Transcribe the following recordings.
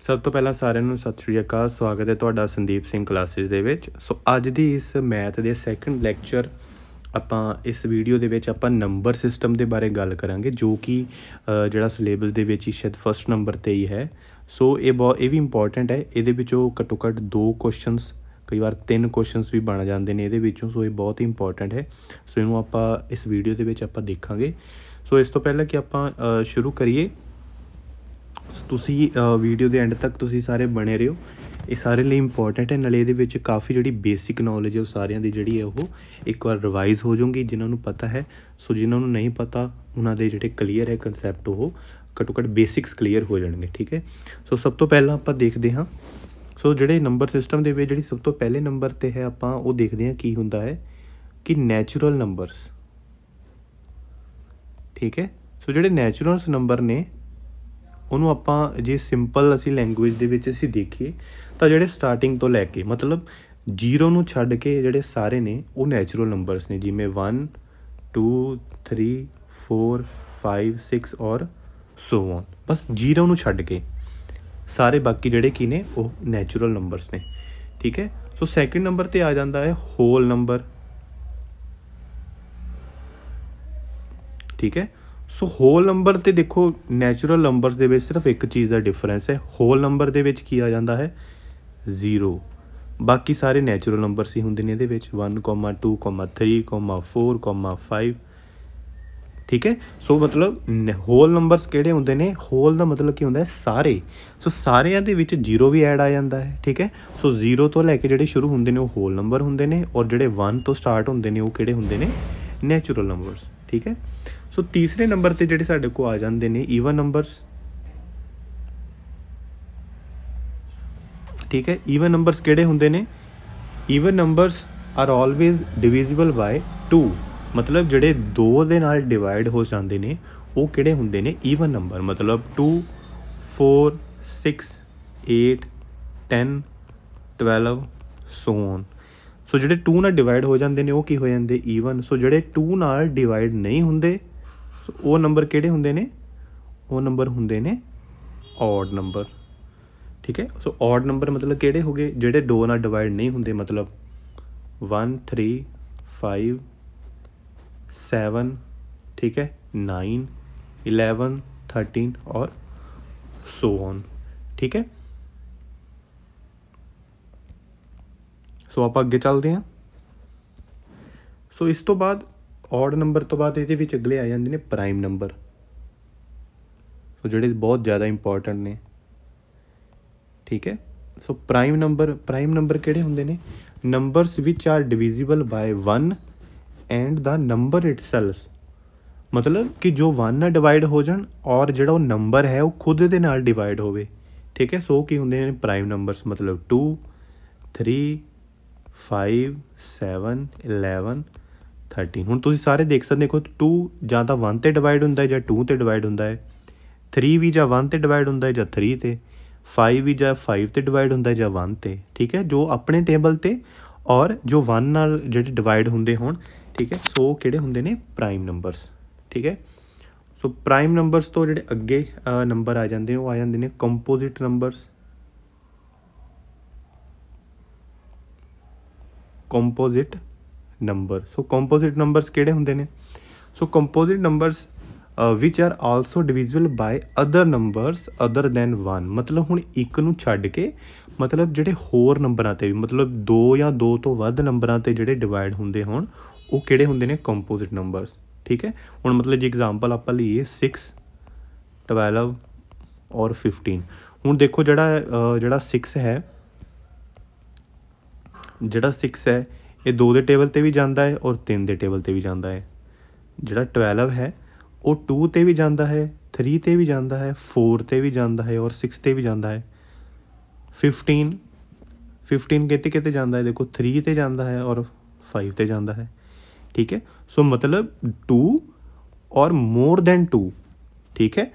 ਸਭ ਤੋਂ ਪਹਿਲਾਂ ਸਾਰਿਆਂ ਨੂੰ ਸਤਿ ਸ਼੍ਰੀ ਅਕਾਲ, ਸਵਾਗਤ ਹੈ ਤੁਹਾਡਾ ਸੰਦੀਪ ਸਿੰਘ ਕਲਾਸਿਸ ਦੇ ਵਿੱਚ। ਸੋ ਅੱਜ ਦੀ ਇਸ ਮੈਥ ਦੇ ਸੈਕੰਡ ਲੈਕਚਰ ਆਪਾਂ ਇਸ ਵੀਡੀਓ ਦੇ ਵਿੱਚ ਆਪਾਂ ਨੰਬਰ ਸਿਸਟਮ ਦੇ ਬਾਰੇ ਗੱਲ ਕਰਾਂਗੇ, ਜੋ ਕਿ ਜਿਹੜਾ ਸਿਲੇਬਸ ਦੇ ਵਿੱਚ ਹੀ ਸ਼ਾਇਦ ਫਸਟ ਨੰਬਰ ਤੇ ਹੀ ਹੈ। ਸੋ ਇਹ ਬਹੁਤ ਇਹ ਵੀ ਇੰਪੋਰਟੈਂਟ ਹੈ, ਇਹਦੇ ਵਿੱਚੋਂ ਘੱਟੋ ਘੱਟ ਦੋ ਕੁਐਸਚਨਸ ਕਈ ਵਾਰ ਤਿੰਨ ਕੁਐਸਚਨਸ ਵੀ ਬਣ ਜਾਂਦੇ ਨੇ ਇਹਦੇ ਵਿੱਚੋਂ, ਸੋ ਇਹ ਬਹੁਤ ਹੀ ਇੰਪੋਰਟੈਂਟ ਹੈ। ਸੋ ਇਹਨੂੰ ਆਪਾਂ ਇਸ ਵੀਡੀਓ ਦੇ ਵਿੱਚ ਆਪਾਂ ਦੇਖਾਂਗੇ। ਸੋ ਇਸ ਤੋਂ ਪਹਿਲਾਂ ਕਿ ਆਪਾਂ ਸ਼ੁਰੂ ਕਰੀਏ। ਤੁਸੀਂ ਵੀਡੀਓ ਦੇ ਐਂਡ ਤੱਕ ਤੁਸੀਂ ਸਾਰੇ ਬਣੇ ਰਹੋ। ਇਹ ਸਾਰੇ ਲਈ ਇੰਪੋਰਟੈਂਟ ਹੈ। ਨਾਲੇ ਇਹਦੇ ਵਿੱਚ ਕਾਫੀ ਜਿਹੜੀ ਬੇਸਿਕ ਨੌਲੇਜ ਹੈ, ਉਹ ਸਾਰਿਆਂ ਦੀ ਜਿਹੜੀ ਹੈ, ਉਹ ਇੱਕ ਵਾਰ ਰਿਵਾਈਜ਼ ਹੋ ਜਾਊਗੀ। ਜਿਨ੍ਹਾਂ ਨੂੰ ਪਤਾ ਹੈ, ਸੋ ਜਿਨ੍ਹਾਂ ਨੂੰ ਨਹੀਂ ਪਤਾ, ਉਹਨਾਂ ਦੇ ਜਿਹੜੇ ਕਲੀਅਰ ਹੈ ਕਨਸੈਪਟ ਉਹ ਘੱਟੋ ਘੱਟ ਬੇਸਿਕਸ ਕਲੀਅਰ ਹੋ ਜਾਣਗੇ, ਠੀਕ ਹੈ? ਸੋ ਸਭ ਤੋਂ ਪਹਿਲਾਂ ਆਪਾਂ ਦੇਖਦੇ ਹਾਂ। ਸੋ ਜਿਹੜੇ ਨੰਬਰ ਸਿਸਟਮ ਦੇ ਵਿੱਚ ਜਿਹੜੀ ਸਭ ਤੋਂ ਪਹਿਲੇ ਨੰਬਰ ਤੇ ਹੈ, ਆਪਾਂ ਉਹ ਦੇਖਦੇ ਹਾਂ ਕੀ ਹੁੰਦਾ ਹੈ ਕਿ ਨੈਚੁਰਲ ਨੰਬਰਸ ਠੀਕ ਹੈ? ਸੋ ਜਿਹੜੇ ਨੈਚੁਰਲਸ ਨੰਬਰ ਨੇ ਉਹਨੂੰ ਆਪਾਂ ਜੇ ਸਿੰਪਲ ਅਸੀਂ ਲੈਂਗੁਏਜ ਦੇ ਵਿੱਚ ਅਸੀਂ ਦੇਖੀਏ, ਤਾਂ ਜਿਹੜੇ ਸਟਾਰਟਿੰਗ ਤੋਂ ਲੈ ਕੇ, ਮਤਲਬ 0 ਨੂੰ ਛੱਡ ਕੇ ਜਿਹੜੇ ਸਾਰੇ ਨੇ, ਉਹ ਨੈਚੁਰਲ ਨੰਬਰਸ ਨੇ, ਜਿਵੇਂ 1 2 3 4 5 6 ਔਰ ਸੋ ਔਨ ਬਸ 0 ਨੂੰ ਛੱਡ ਕੇ। ਸਾਰੇ ਬਾਕੀ ਜਿਹੜੇ ਕੀ ਨੇ, ਉਹ ਨੈਚੁਰਲ ਨੰਬਰਸ ਨੇ। ਠੀਕ ਹੈ? ਸੋ ਸੈਕਿੰਡ ਨੰਬਰ ਤੇ ਆ ਜਾਂਦਾ ਹੈ ਹੋਲ ਨੰਬਰ ਠੀਕ ਹੈ? ਸੋ ਹੋਲ ਨੰਬਰ ਤੇ ਦੇਖੋ ਨੈਚੁਰਲ ਨੰਬਰਸ ਦੇ ਵਿੱਚ ਸਿਰਫ ਇੱਕ ਚੀਜ਼ ਦਾ ਡਿਫਰੈਂਸ ਹੈ। ਹੋਲ ਨੰਬਰ ਦੇ ਵਿੱਚ ਕੀ ਆ ਜਾਂਦਾ ਹੈ? 0 ਬਾਕੀ ਸਾਰੇ ਨੈਚੁਰਲ ਨੰਬਰਸ ਹੀ ਹੁੰਦੇ ਨੇ ਇਹਦੇ ਵਿੱਚ। 1, 2, 3, 4, 5 ਠੀਕ ਹੈ? ਸੋ ਮਤਲਬ ਹੋਲ ਨੰਬਰਸ ਕਿਹੜੇ ਹੁੰਦੇ ਨੇ? ਹੋਲ ਦਾ ਮਤਲਬ ਕੀ ਹੁੰਦਾ ਹੈ? ਸਾਰੇ। ਸੋ ਸਾਰਿਆਂ ਦੇ ਵਿੱਚ 0 ਵੀ ਐਡ ਆ ਜਾਂਦਾ ਹੈ। ਠੀਕ ਹੈ? ਸੋ 0 ਤੋਂ ਲੈ ਕੇ ਜਿਹੜੇ ਸ਼ੁਰੂ ਹੁੰਦੇ ਨੇ ਉਹ ਹੋਲ ਨੰਬਰ ਹੁੰਦੇ ਨੇ। ਔਰ ਜਿਹੜੇ 1 ਤੋਂ ਸਟਾਰਟ ਹੁੰਦੇ ਨੇ ਉਹ ਕਿਹੜੇ ਹੁੰਦੇ ਨੇ? ਨੈਚੁਰਲ ਨੰਬਰਸ ਠੀਕ ਹੈ? ਸੋ ਤੀਸਰੇ ਨੰਬਰ ਤੇ ਜਿਹੜੇ ਸਾਡੇ ਕੋਲ ਆ ਜਾਂਦੇ ਨੇ ਈਵਨ ਨੰਬਰਸ ਠੀਕ ਹੈ ਈਵਨ ਨੰਬਰਸ ਕਿਹੜੇ ਹੁੰਦੇ ਨੇ even numbers are always divisible by 2 ਮਤਲਬ ਜਿਹੜੇ 2 ਦੇ ਨਾਲ ਡਿਵਾਈਡ ਹੋ ਜਾਂਦੇ ਨੇ ਉਹ ਕਿਹੜੇ ਹੁੰਦੇ ਨੇ ਈਵਨ ਨੰਬਰ ਮਤਲਬ 2 4 6 8 10 12 ਸੋ ਔਨ ਸੋ ਜਿਹੜੇ 2 ਨਾਲ ਡਿਵਾਈਡ ਹੋ ਜਾਂਦੇ ਨੇ ਉਹ ਕੀ ਹੋ ਜਾਂਦੇ ਈਵਨ ਸੋ ਜਿਹੜੇ 2 ਨਾਲ ਡਿਵਾਈਡ ਨਹੀਂ ਹੁੰਦੇ ਸੋ ਉਹ ਨੰਬਰ ਕਿਹੜੇ ਹੁੰਦੇ ਨੇ? ਉਹ ਨੰਬਰ ਹੁੰਦੇ ਨੇ ਔਡ ਨੰਬਰ ਠੀਕ ਹੈ? ਸੋ ਔਡ ਨੰਬਰ ਮਤਲਬ ਕਿਹੜੇ ਹੋਗੇ ਜਿਹੜੇ 2 ਨਾਲ ਡਿਵਾਈਡ ਨਹੀਂ ਹੁੰਦੇ, ਮਤਲਬ 1 3 5 7 ਠੀਕ ਹੈ? 9 11 13 ਔਰ ਸੋ ਔਨ ਠੀਕ ਹੈ? ਸੋ ਆਪਾਂ ਅੱਗੇ ਚੱਲਦੇ ਹਾਂ। ਸੋ ਇਸ ਤੋਂ ਬਾਅਦ ਔਡ ਨੰਬਰ ਤੋਂ ਬਾਅਦ ਇਹਦੇ ਵਿੱਚ ਅਗਲੇ ਆ ਜਾਂਦੇ ਨੇ ਪ੍ਰਾਈਮ ਨੰਬਰ ਸੋ ਜਿਹੜੇ ਬਹੁਤ ਜ਼ਿਆਦਾ ਇੰਪੋਰਟੈਂਟ ਨੇ। ਠੀਕ ਹੈ? So prime number prime number ਕਿਹੜੇ ਹੁੰਦੇ ਨੇ? Numbers which are divisible by 1 and the number itself ਮਤਲਬ ਕਿ ਜੋ 1 ਨਾਲ ਡਿਵਾਈਡ ਹੋ ਜਾਣ ਔਰ ਜਿਹੜਾ ਉਹ ਨੰਬਰ ਹੈ ਉਹ ਖੁਦ ਦੇ ਨਾਲ ਡਿਵਾਈਡ ਹੋਵੇ। ਠੀਕ ਹੈ? ਸੋ ਕੀ ਹੁੰਦੇ ਨੇ ਪ੍ਰਾਈਮ ਨੰਬਰਸ ਮਤਲਬ 2 3 5 7 11 13 ਹੁਣ ਤੁਸੀਂ ਸਾਰੇ ਦੇਖ ਸਕਦੇ ਹੋ 2 ਜਾਂ ਤਾਂ 1 ਤੇ ਡਿਵਾਈਡ ਹੁੰਦਾ ਹੈ ਜਾਂ 2 ਤੇ ਡਿਵਾਈਡ ਹੁੰਦਾ ਹੈ। 3 ਵੀ ਜਾਂ 1 ਤੇ ਡਿਵਾਈਡ ਹੁੰਦਾ ਹੈ ਜਾਂ 3 ਤੇ। 5 ਵੀ ਜਾਂ 5 ਤੇ ਡਿਵਾਈਡ ਹੁੰਦਾ ਹੈ ਜਾਂ 1 ਤੇ। ਠੀਕ ਹੈ? ਜੋ ਆਪਣੇ ਟੇਬਲ ਤੇ ਔਰ ਜੋ 1 ਨਾਲ ਜਿਹੜੇ ਡਿਵਾਈਡ ਹੁੰਦੇ ਹੋਣ, ਠੀਕ ਹੈ? ਸੋ ਕਿਹੜੇ ਹੁੰਦੇ ਨੇ? ਪ੍ਰਾਈਮ ਨੰਬਰਸ ਠੀਕ ਹੈ? ਸੋ ਪ੍ਰਾਈਮ ਨੰਬਰਸ ਤੋਂ ਜਿਹੜੇ ਅੱਗੇ ਨੰਬਰ ਆ ਜਾਂਦੇ ਨੇ, ਉਹ ਆ ਜਾਂਦੇ ਨੇ composite numbers composite number so composite numbers ਕਿਹੜੇ ਹੁੰਦੇ ਨੇ? So composite numbers which are also divisible by other numbers other than 1 ਮਤਲਬ ਹੁਣ ਇੱਕ ਨੂੰ ਛੱਡ ਕੇ, ਮਤਲਬ ਜਿਹੜੇ ਹੋਰ ਨੰਬਰਾਂ ਤੇ ਵੀ, ਮਤਲਬ 2 ਜਾਂ 2 ਤੋਂ ਵੱਧ ਨੰਬਰਾਂ ਤੇ ਜਿਹੜੇ ਡਿਵਾਈਡ ਹੁੰਦੇ ਹੋਣ, ਉਹ ਕਿਹੜੇ ਹੁੰਦੇ ਨੇ? ਕੰਪੋਜ਼ਿਟ ਨੰਬਰਸ ਠੀਕ ਹੈ? ਹੁਣ ਮਤਲਬ ਜੇ ਐਗਜ਼ਾਮਪਲ ਆਪਾਂ ਲਈਏ 6 12 ਔਰ 15 ਹੁਣ ਦੇਖੋ ਜਿਹੜਾ ਜਿਹੜਾ 6 ਹੈ, ਜਿਹੜਾ 6 ਹੈ ਇਹ 2 ਦੇ ਟੇਬਲ ਤੇ ਵੀ ਜਾਂਦਾ ਹੈ ਔਰ 3 ਦੇ ਟੇਬਲ ਤੇ ਵੀ ਜਾਂਦਾ ਹੈ। ਜਿਹੜਾ 12 ਹੈ, ਉਹ 2 ਤੇ ਵੀ ਜਾਂਦਾ ਹੈ 3 ਤੇ ਵੀ ਜਾਂਦਾ ਹੈ 4 ਤੇ ਵੀ ਜਾਂਦਾ ਹੈ ਔਰ 6 ਤੇ ਵੀ ਜਾਂਦਾ ਹੈ। 15 15 ਕਿਤੇ ਕਿਤੇ ਜਾਂਦਾ ਹੈ, ਦੇਖੋ 3 ਤੇ ਜਾਂਦਾ ਹੈ ਔਰ 5 ਤੇ ਜਾਂਦਾ ਹੈ। ਠੀਕ ਹੈ? ਸੋ ਮਤਲਬ 2 ਔਰ ਮੋਰ ਦੈਨ 2 ਠੀਕ ਹੈ?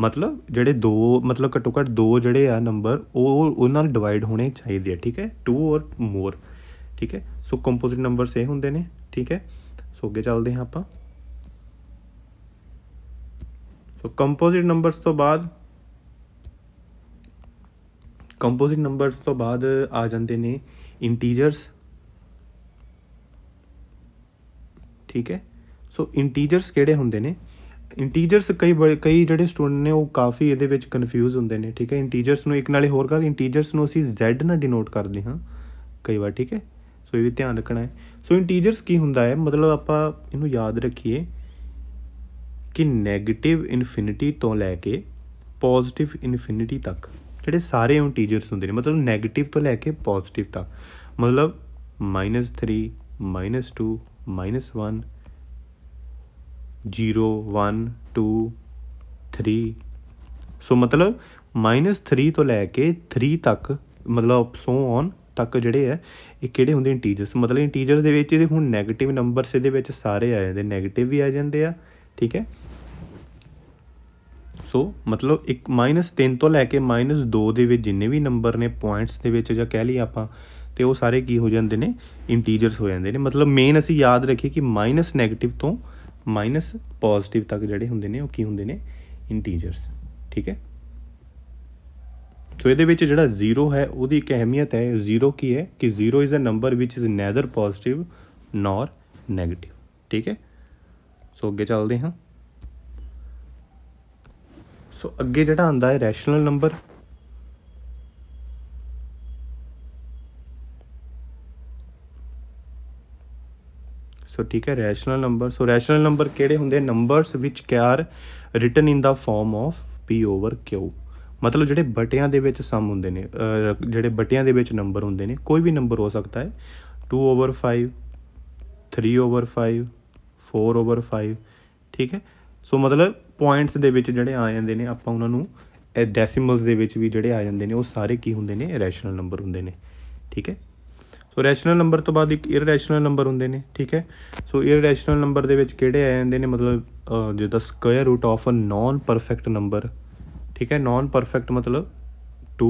ਮਤਲਬ ਜਿਹੜੇ ਦੋ, ਮਤਲਬ ਘੱਟੋ ਘੱਟ ਦੋ ਜਿਹੜੇ ਆ ਨੰਬਰ ਉਹ ਉਹਨਾਂ ਨਾਲ ਡਿਵਾਈਡ ਹੋਣੇ ਚਾਹੀਦੇ ਆ। ਠੀਕ ਹੈ? 2 ਔਰ ਮੋਰ ਠੀਕ ਹੈ? ਸੋ ਕੰਪੋਜ਼ਿਟ ਨੰਬਰਸ ਇਹ ਹੁੰਦੇ ਨੇ, ਠੀਕ ਹੈ? ਸੋ ਅੱਗੇ ਚੱਲਦੇ ਹਾਂ ਆਪਾਂ। ਸੋ ਕੰਪੋਜ਼ਿਟ ਨੰਬਰਸ ਤੋਂ ਬਾਅਦ ਕੰਪੋਜ਼ਿਟ ਨੰਬਰਸ ਤੋਂ ਬਾਅਦ ਆ ਜਾਂਦੇ ਨੇ ਇੰਟੀਜਰਸ ਠੀਕ ਹੈ? ਸੋ ਇੰਟੀਜਰਸ ਕਿਹੜੇ ਹੁੰਦੇ ਨੇ? ਇੰਟੀਜਰਸ ਕਈ ਬੜੇ, ਕਈ ਜਿਹੜੇ ਸਟੂਡੈਂਟ ਨੇ ਉਹ ਕਾਫੀ ਇਹਦੇ ਵਿੱਚ ਕਨਫਿਊਜ਼ ਹੁੰਦੇ ਨੇ, ਠੀਕ ਹੈ? ਇੰਟੀਜਰਸ ਨੂੰ ਇੱਕ ਨਾਲੇ ਹੋਰ ਗੱਲ ਇੰਟੀਜਰਸ ਨੂੰ ਅਸੀਂ z ਨਾਲ ਡਿਨੋਟ ਕਰਦੇ ਹਾਂ, ਕਈ ਵਾਰ, ਠੀਕ ਹੈ? ਸੋ ਇਹ ਵੀ ਧਿਆਨ ਰੱਖਣਾ ਹੈ। ਸੋ ਇੰਟੀਜਰਸ ਕੀ ਹੁੰਦਾ ਹੈ? ਮਤਲਬ ਆਪਾਂ ਇਹਨੂੰ ਯਾਦ ਰੱਖੀਏ ਕਿ 네ਗੇਟਿਵ ਇਨਫਿਨਿਟੀ ਤੋਂ ਲੈ ਕੇ ਪੋਜ਼ਿਟਿਵ ਇਨਫਿਨਿਟੀ ਤੱਕ ਜਿਹੜੇ ਸਾਰੇ ਇੰਟੀਜਰਸ ਹੁੰਦੇ ਨੇ, ਮਤਲਬ 네ਗੇਟਿਵ ਤੋਂ ਲੈ ਕੇ ਪੋਜ਼ਿਟਿਵ ਤੱਕ, ਮਤਲਬ -3 -2 -1 0 1 2 3 ਸੋ ਮਤਲਬ -3 ਤੋਂ ਲੈ ਕੇ 3 ਤੱਕ, ਮਤਲਬ ਸੋ ਔਨ ਤੱਕ ਜਿਹੜੇ ਹੈ, ਇਹ ਕਿਹੜੇ ਹੁੰਦੇ ਇੰਟੀਜਰਸ ਮਤਲਬ ਇੰਟੀਜਰ ਦੇ ਵਿੱਚ ਇਹਦੇ ਹੁਣ 네ਗੇਟਿਵ ਨੰਬਰਸ ਇਹਦੇ ਵਿੱਚ ਸਾਰੇ ਆ ਜਾਂਦੇ 네ਗੇਟਿਵ ਵੀ ਆ ਜਾਂਦੇ ਆ, ਠੀਕ ਹੈ? ਸੋ ਮਤਲਬ ਇੱਕ -3 ਤੋਂ ਲੈ ਕੇ -2 ਦੇ ਵਿੱਚ ਜਿੰਨੇ ਵੀ ਨੰਬਰ ਨੇ ਪੁਆਇੰਟਸ ਦੇ ਵਿੱਚ ਜਾਂ ਕਹਿ ਲਈ ਆਪਾਂ, ਤੇ ਉਹ ਸਾਰੇ ਕੀ ਹੋ ਜਾਂਦੇ ਨੇ ਇੰਟੀਜਰਸ ਹੋ ਜਾਂਦੇ ਨੇ। ਮਤਲਬ ਮੇਨ ਅਸੀਂ ਯਾਦ ਰੱਖੀਏ ਕਿ ਮਾਈਨਸ 네ਗੇਟਿਵ ਤੋਂ ਮਾਈਨਸ ਪੋਜ਼ਿਟਿਵ ਤੱਕ ਜਿਹੜੇ ਹੁੰਦੇ ਨੇ, ਉਹ ਕੀ ਹੁੰਦੇ ਨੇ? ਇੰਟੀਜਰਸ ਠੀਕ ਹੈ? ਸੋ ਇਹਦੇ ਵਿੱਚ ਜਿਹੜਾ 0 ਹੈ, ਉਹਦੀ ਇੱਕ ਅਹਿਮੀਅਤ ਹੈ 0 ਕੀ ਹੈ? ਕਿ 0 is a number which is neither positive nor negative ਠੀਕ ਹੈ? ਸੋ ਅੱਗੇ ਚੱਲਦੇ ਹਾਂ। ਸੋ ਅੱਗੇ ਜਿਹੜਾ ਆਂਦਾ ਹੈ ਰੈਸ਼ਨਲ ਨੰਬਰ ਸੋ ਠੀਕ ਹੈ rational number so rational number ਕਿਹੜੇ ਹੁੰਦੇ? Numbers which can written in the form of p over q ਮਤਲਬ ਜਿਹੜੇ ਬਟਿਆਂ ਦੇ ਵਿੱਚ ਸਮ ਹੁੰਦੇ ਨੇ ਜਿਹੜੇ ਬਟਿਆਂ ਦੇ ਵਿੱਚ ਨੰਬਰ ਹੁੰਦੇ ਨੇ, ਕੋਈ ਵੀ ਨੰਬਰ ਹੋ ਸਕਦਾ ਹੈ। 2 ਓਵਰ 5 3 ਓਵਰ 5 4 ਓਵਰ 5 ਠੀਕ ਹੈ? ਸੋ ਮਤਲਬ ਪੁਆਇੰਟਸ ਦੇ ਵਿੱਚ ਜਿਹੜੇ ਆ ਜਾਂਦੇ ਨੇ, ਆਪਾਂ ਉਹਨਾਂ ਨੂੰ, ਇਹ ਡੈਸੀਮਲਸ ਦੇ ਵਿੱਚ ਵੀ ਜਿਹੜੇ ਆ ਜਾਂਦੇ ਨੇ, ਉਹ ਸਾਰੇ ਕੀ ਹੁੰਦੇ ਨੇ? ਰੈਸ਼ਨਲ ਨੰਬਰ ਹੁੰਦੇ ਨੇ, ਠੀਕ ਹੈ? ਸੋ ਰੈਸ਼ਨਲ ਨੰਬਰ ਤੋਂ ਬਾਅਦ ਇੱਕ ਇਰਰੈਸ਼ਨਲ ਨੰਬਰ ਹੁੰਦੇ ਨੇ, ਠੀਕ ਹੈ? ਸੋ ਇਰਰੈਸ਼ਨਲ ਨੰਬਰ ਦੇ ਵਿੱਚ ਕਿਹੜੇ ਆ ਜਾਂਦੇ ਨੇ? ਮਤਲਬ ਜਿੱਦਾਂ square root of a non perfect number ਠੀਕ ਹੈ ਨਾਨ ਪਰਫੈਕਟ ਮਤਲਬ 2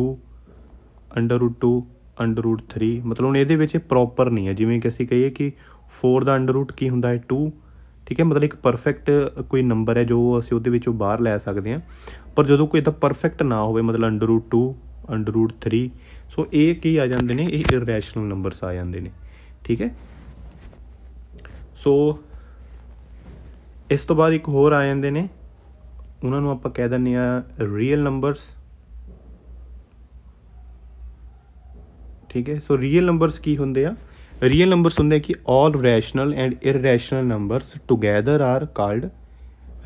ਅੰਡਰ ਰੂਟ 2 ਅੰਡਰ ਰੂਟ 3 ਮਤਲਬ ਹੁਣ ਇਹਦੇ ਵਿੱਚ ਇਹ ਪ੍ਰੋਪਰ ਨਹੀਂ ਹੈ। ਜਿਵੇਂ ਕਿ ਅਸੀਂ ਕਹੀਏ ਕਿ 4 ਦਾ ਅੰਡਰ ਰੂਟ ਕੀ ਹੁੰਦਾ ਹੈ? 2 ਠੀਕ ਹੈ, ਮਤਲਬ ਇੱਕ ਪਰਫੈਕਟ ਕੋਈ ਨੰਬਰ ਹੈ ਜੋ ਅਸੀਂ ਉਹਦੇ ਵਿੱਚੋਂ ਬਾਹਰ ਲੈ ਸਕਦੇ ਹਾਂ। ਪਰ ਜਦੋਂ ਕੋਈ ਤਾਂ ਪਰਫੈਕਟ ਨਾ ਹੋਵੇ, ਮਤਲਬ under root 2 under root 3 so ਇਹ ਕੀ ਆ ਜਾਂਦੇ ਨੇ? ਇਹ ਇਰੈਸ਼ਨਲ ਨੰਬਰਸ ਆ ਜਾਂਦੇ ਨੇ, ਠੀਕ ਹੈ? ਸੋ ਇਸ ਤੋਂ ਬਾਅਦ ਇੱਕ ਹੋਰ ਆ ਜਾਂਦੇ ਨੇ ਉਹਨਾਂ ਨੂੰ ਆਪਾਂ ਕਹਿ ਦਿੰਦੇ ਆ ਰੀਅਲ ਨੰਬਰਸ ਠੀਕ ਹੈ? ਸੋ ਰੀਅਲ ਨੰਬਰਸ ਕੀ ਹੁੰਦੇ ਆ? ਰੀਅਲ ਨੰਬਰਸ ਹੁੰਦੇ ਕਿ all rational and irrational numbers together are called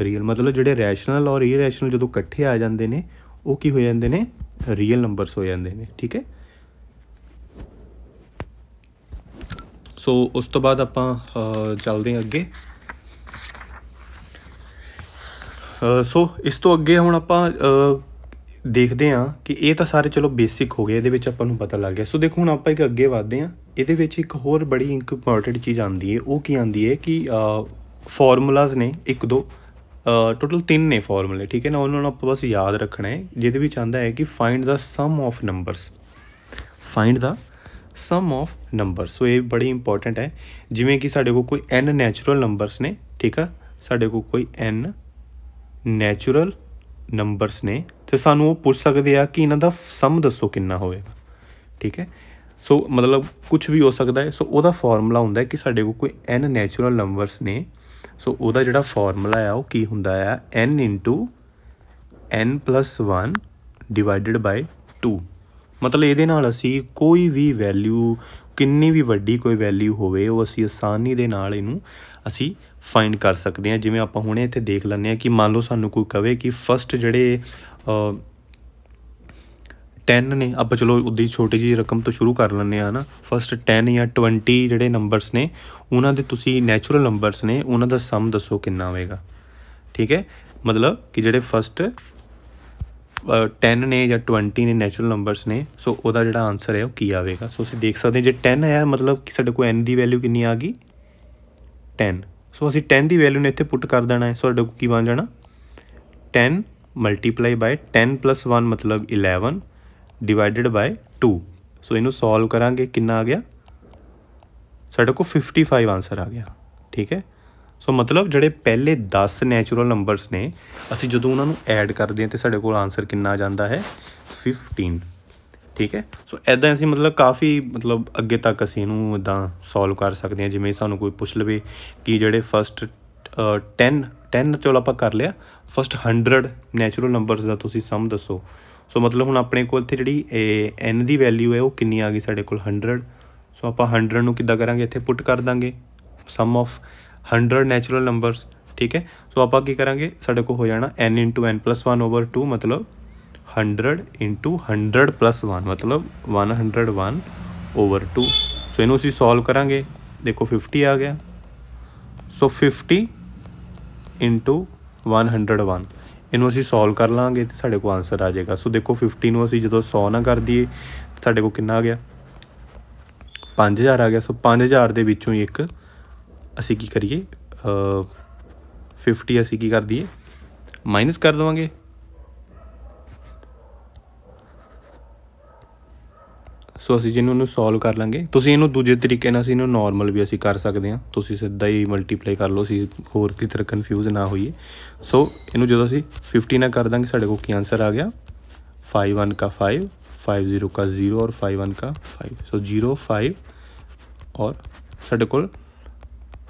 real ਮਤਲਬ ਜਿਹੜੇ ਰੈਸ਼ਨਲ ਔਰ ਇਰਰੈਸ਼ਨਲ ਜਦੋਂ ਇਕੱਠੇ ਆ ਜਾਂਦੇ ਨੇ, ਉਹ ਕੀ ਹੋ ਜਾਂਦੇ ਨੇ? ਰੀਅਲ ਨੰਬਰਸ ਹੋ ਜਾਂਦੇ ਨੇ। ਠੀਕ ਹੈ? ਸੋ ਉਸ ਤੋਂ ਬਾਅਦ ਆਪਾਂ ਚੱਲਦੇ ਹਾਂ ਅੱਗੇ। ਸੋ ਇਸ ਤੋਂ ਅੱਗੇ ਹੁਣ ਆਪਾਂ ਦੇਖਦੇ ਹਾਂ ਕਿ ਇਹ ਤਾਂ ਸਾਰੇ ਚਲੋ ਬੇਸਿਕ ਹੋ ਗਏ, ਇਹਦੇ ਵਿੱਚ ਆਪਾਂ ਨੂੰ ਪਤਾ ਲੱਗ ਗਿਆ। ਸੋ ਦੇਖੋ, ਹੁਣ ਆਪਾਂ ਇੱਕ ਅੱਗੇ ਵਧਦੇ ਹਾਂ। ਇਹਦੇ ਵਿੱਚ ਇੱਕ ਹੋਰ ਬੜੀ ਇੰਪੋਰਟੈਂਟ ਚੀਜ਼ ਆਉਂਦੀ ਹੈ। ਉਹ ਕੀ ਆਉਂਦੀ ਹੈ ਕਿ ਫਾਰਮੂਲਾਜ਼ ਨੇ ਇੱਕ ਦੋ ਟੋਟਲ ਤਿੰਨ ਨੇ ਫਾਰਮੂਲੇ ਠੀਕ ਹੈ ਨਾ? ਉਹਨਾਂ ਨੂੰ ਆਪਾਂ ਬਸ ਯਾਦ ਰੱਖਣਾ ਹੈ। ਜਿਹਦੇ ਵਿੱਚ ਆਂਦਾ ਹੈ ਕਿ find the sum of numbers find the sum of number so ਇਹ ਬੜੀ ਇੰਪੋਰਟੈਂਟ ਹੈ। ਜਿਵੇਂ ਕਿ ਸਾਡੇ ਕੋਲ ਕੋਈ n ਨੈਚੁਰਲ ਨੰਬਰਸ ਨੇ, ਠੀਕ ਆ? ਸਾਡੇ ਕੋਲ ਕੋਈ n ਨੈਚੁਰਲ ਨੰਬਰਸ ਨੇ, ਤੇ ਸਾਨੂੰ ਉਹ ਪੁੱਛ ਸਕਦੇ ਆ ਕਿ ਇਹਨਾਂ ਦਾ ਸਮ ਦੱਸੋ ਕਿੰਨਾ ਹੋਵੇਗਾ। ਠੀਕ ਹੈ? ਸੋ ਮਤਲਬ ਕੁਝ ਵੀ ਹੋ ਸਕਦਾ ਹੈ। ਸੋ ਉਹਦਾ ਫਾਰਮੂਲਾ ਹੁੰਦਾ ਕਿ ਸਾਡੇ ਕੋਲ ਕੋਈ n ਨੈਚੁਰਲ ਨੰਬਰਸ ਨੇ। ਸੋ ਉਹਦਾ ਜਿਹੜਾ ਫਾਰਮੂਲਾ ਆ, ਉਹ ਕੀ ਹੁੰਦਾ ਆ? n n 1 ਡਿਵਾਈਡਡ ਬਾਈ 2 ਮਤਲਬ ਇਹਦੇ ਨਾਲ ਅਸੀਂ ਕੋਈ ਵੀ ਵੈਲਿਊ ਕਿੰਨੀ ਵੀ ਵੱਡੀ ਕੋਈ ਵੈਲਿਊ ਹੋਵੇ, ਉਹ ਅਸੀਂ ਆਸਾਨੀ ਦੇ ਨਾਲ ਇਹਨੂੰ ਅਸੀਂ ਫਾਈਂਡ ਕਰ ਸਕਦੇ ਹਾਂ। ਜਿਵੇਂ ਆਪਾਂ ਹੁਣੇ ਇੱਥੇ ਦੇਖ ਲੈਂਦੇ ਹਾਂ ਕਿ ਮੰਨ ਲਓ ਸਾਨੂੰ ਕੋਈ ਕਵੇ ਕਿ ਫਸਟ ਜਿਹੜੇ 10 ਨੇ, ਆਪਾਂ ਚਲੋ ਉਦੀ ਛੋਟੀ ਜੀ ਰਕਮ ਤੋਂ ਸ਼ੁਰੂ ਕਰ ਲੈਂਦੇ ਆ ਨਾ। ਫਸਟ 10 ਜਾਂ 20 ਜਿਹੜੇ ਨੰਬਰਸ ਨੇ, ਉਹਨਾਂ ਦੇ ਤੁਸੀਂ ਨੈਚੁਰਲ ਨੰਬਰਸ ਨੇ, ਉਹਨਾਂ ਦਾ ਸਮ ਦੱਸੋ ਕਿੰਨਾ ਆਵੇਗਾ ਠੀਕ ਹੈ? ਮਤਲਬ ਕਿ ਜਿਹੜੇ ਫਸਟ 10 ਨੇ ਜਾਂ 20 ਨੇ ਨੈਚੁਰਲ ਨੰਬਰਸ ਨੇ, ਸੋ ਉਹਦਾ ਜਿਹੜਾ ਆਨਸਰ ਹੈ ਉਹ ਕੀ ਆਵੇਗਾ? ਸੋ ਅਸੀਂ ਦੇਖ ਸਕਦੇ ਜੇ 10 ਹੈ, ਮਤਲਬ ਕਿ ਸਾਡੇ ਕੋਲ n ਦੀ ਵੈਲਿਊ ਕਿੰਨੀ ਆ ਗਈ? 10 ਸੋ ਅਸੀਂ 10 ਦੀ ਵੈਲਿਊ ਨੇ ਇੱਥੇ ਪੁੱਟ ਕਰ ਦੇਣਾ ਹੈ। ਸੋ ਸਾਡੇ ਕੋਲ ਕੀ ਬਣ ਜਾਣਾ? 10 ਮਲਟੀਪਲਾਈ ਬਾਈ 10 1 ਮਤਲਬ 11 ਡਿਵਾਈਡਡ ਬਾਈ 2 ਸੋ ਇਹਨੂੰ ਸੋਲਵ ਕਰਾਂਗੇ। ਕਿੰਨਾ ਆ ਗਿਆ? ਸਾਡੇ ਕੋਲ 55 ਆਨਸਰ ਆ ਗਿਆ। ਠੀਕ ਹੈ? ਸੋ ਮਤਲਬ ਜਿਹੜੇ ਪਹਿਲੇ 10 ਨੈਚੁਰਲ ਨੰਬਰਸ ਨੇ, ਅਸੀਂ ਜਦੋਂ ਉਹਨਾਂ ਨੂੰ ਐਡ ਕਰਦੇ ਹਾਂ ਤੇ ਸਾਡੇ ਕੋਲ ਆਨਸਰ ਕਿੰਨਾ ਆ ਜਾਂਦਾ ਹੈ? 15 ਠੀਕ ਹੈ? ਸੋ ਐਦਾਂ ਅਸੀਂ ਮਤਲਬ ਕਾਫੀ ਮਤਲਬ ਅੱਗੇ ਤੱਕ ਅਸੀਂ ਇਹਨੂੰ ਇਦਾਂ ਸੋਲਵ ਕਰ ਸਕਦੇ ਹਾਂ, ਜਿਵੇਂ ਸਾਨੂੰ ਕੋਈ ਪੁੱਛ ਲਵੇ ਕਿ ਜਿਹੜੇ ਫਸਟ 10 10 ਚਲੋ ਆਪਾਂ ਕਰ ਲਿਆ ਫਸਟ 100 ਨੈਚੁਰਲ ਨੰਬਰਸ ਦਾ ਤੁਸੀਂ ਸਮ ਦੱਸੋ। ਸੋ ਮਤਲਬ ਹੁਣ ਆਪਣੇ ਕੋਲ ਇੱਥੇ ਜਿਹੜੀ n ਦੀ ਵੈਲਿਊ ਹੈ, ਉਹ ਕਿੰਨੀ ਆ ਗਈ ਸਾਡੇ ਕੋਲ? 100 ਸੋ ਆਪਾਂ 100 ਨੂੰ ਕਿੱਦਾਂ ਕਰਾਂਗੇ? ਇੱਥੇ ਪੁੱਟ ਕਰ ਦਾਂਗੇ ਸਮ ਆਫ 100 ਨੈਚੁਰਲ ਨੰਬਰਸ ਠੀਕ ਹੈ? ਸੋ ਆਪਾਂ ਕੀ ਕਰਾਂਗੇ? ਸਾਡੇ ਕੋਲ ਹੋ ਜਾਣਾ n n 1 2 ਮਤਲਬ 100 100 1 ਮਤਲਬ 101 2 ਸੋ ਇਹਨੂੰ ਅਸੀਂ ਸੋਲਵ ਕਰਾਂਗੇ। ਦੇਖੋ 50 ਆ ਗਿਆ। ਸੋ 50 101 ਇਹਨੂੰ ਅਸੀਂ ਸੋਲਵ ਕਰ ਲਾਂਗੇ ਤੇ ਸਾਡੇ ਕੋਲ ਆਨਸਰ ਆ ਜਾਏਗਾ। ਸੋ ਦੇਖੋ 50 ਨੂੰ ਅਸੀਂ ਜਦੋਂ 100 ਨਾ ਕਰ ਦਈਏ ਸਾਡੇ ਕੋਲ ਕਿੰਨਾ ਆ ਗਿਆ? 5000 ਆ ਗਿਆ। ਸੋ 5000 ਦੇ ਵਿੱਚੋਂ ਹੀ ਇੱਕ ਅਸੀਂ ਕੀ ਕਰੀਏ? 50 ਅਸੀਂ ਕੀ ਕਰ ਦਈਏ? ਮਾਈਨਸ ਕਰ ਦਵਾਂਗੇ। ਸੋ ਅਸੀਂ ਜਿਹਨੂੰ ਨੂੰ ਸੋਲਵ ਕਰ ਲਾਂਗੇ ਤੁਸੀਂ ਇਹਨੂੰ ਦੂਜੇ ਤਰੀਕੇ ਨਾਲ ਅਸੀਂ ਇਹਨੂੰ ਨਾਰਮਲ ਵੀ ਅਸੀਂ ਕਰ ਸਕਦੇ ਹਾਂ ਤੁਸੀਂ ਸਿੱਧਾ ਹੀ ਮਲਟੀਪਲਾਈ ਕਰ ਲਓ ਅਸੀਂ ਹੋਰ ਕਿਸ ਤਰ੍ਹਾਂ ਕਨਫਿਊਜ਼ ਨਾ ਹੋਈਏ ਸੋ ਇਹਨੂੰ ਜਦੋਂ ਅਸੀਂ 50 ਨਾਲ ਕਰ ਦਾਂਗੇ ਸਾਡੇ ਕੋਲ ਕੀ ਆਨਸਰ ਆ ਗਿਆ 5 1 का 5 5 0 का 0 और 5 1 का 5 ਸੋ 0 5 ਔਰ ਸਾਡੇ ਕੋਲ